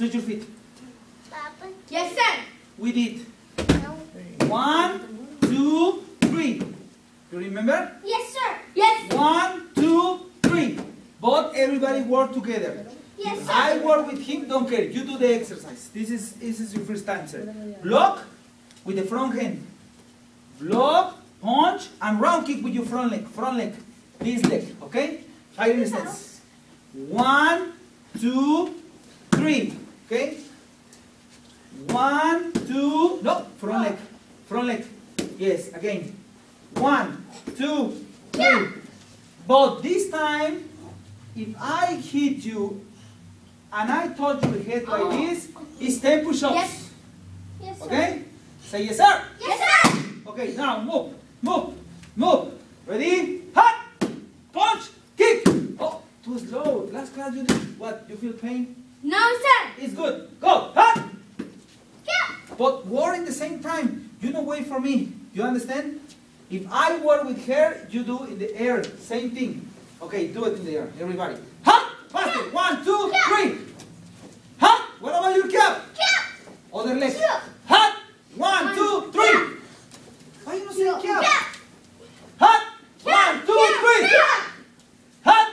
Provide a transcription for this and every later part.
Switch your feet. Papa. Yes, sir. We did. No. One, two, three. You remember? Yes, sir. Yes. One, two, three. Both everybody work together. Yes, sir. I work with him, don't care. You do the exercise. This is this is your first time, sir. Block with the front hand. Block, punch, and round kick with your front leg. Front leg. This leg. Okay? Five instance. One, two, three. Okay? One, two, no, front leg. Front leg. Yes, again. One, two, three. But this time, if I hit you and I touch your head like Oh. this, it's 10 push-ups. Yes. Yes, sir. Okay? Say yes, sir. Yes, sir. Okay, now move, move, move. Ready? Hot! Punch! Kick! Oh, too slow. Last class you did what? You feel pain? No, sir. It's good. Go! Huh? Yeah. But war in the same time. You don't wait for me. You understand? If I work with her, you do in the air. Same thing. Okay, do it in the air. Everybody. Hot! Faster! One, two, three. Hot! What about your cap? Cap. Other leg. Cap. Hot! One, two, three. Why you not saying cap? Cap. Hot! One, two, three. Cap. Hot!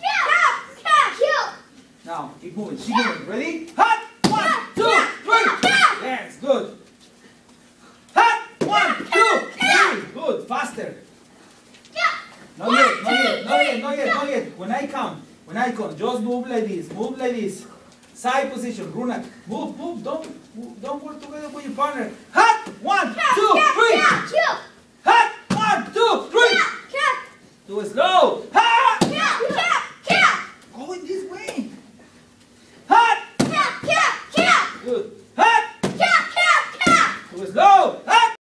Cap. Cap. Cap. Now, keep moving. Keep moving. Ready? Hot! One, two, three. Yes, good. Hot! One, two, three. Good. Faster. Not yet, not yet, not yet, not yet, not yet. When I count, when I count, just move like this, move like this. Side position, Runak. Move, move, don't, move, don't work together with your partner. Hot! One, two, three. Hot! One, two, three. Do it slow. was low.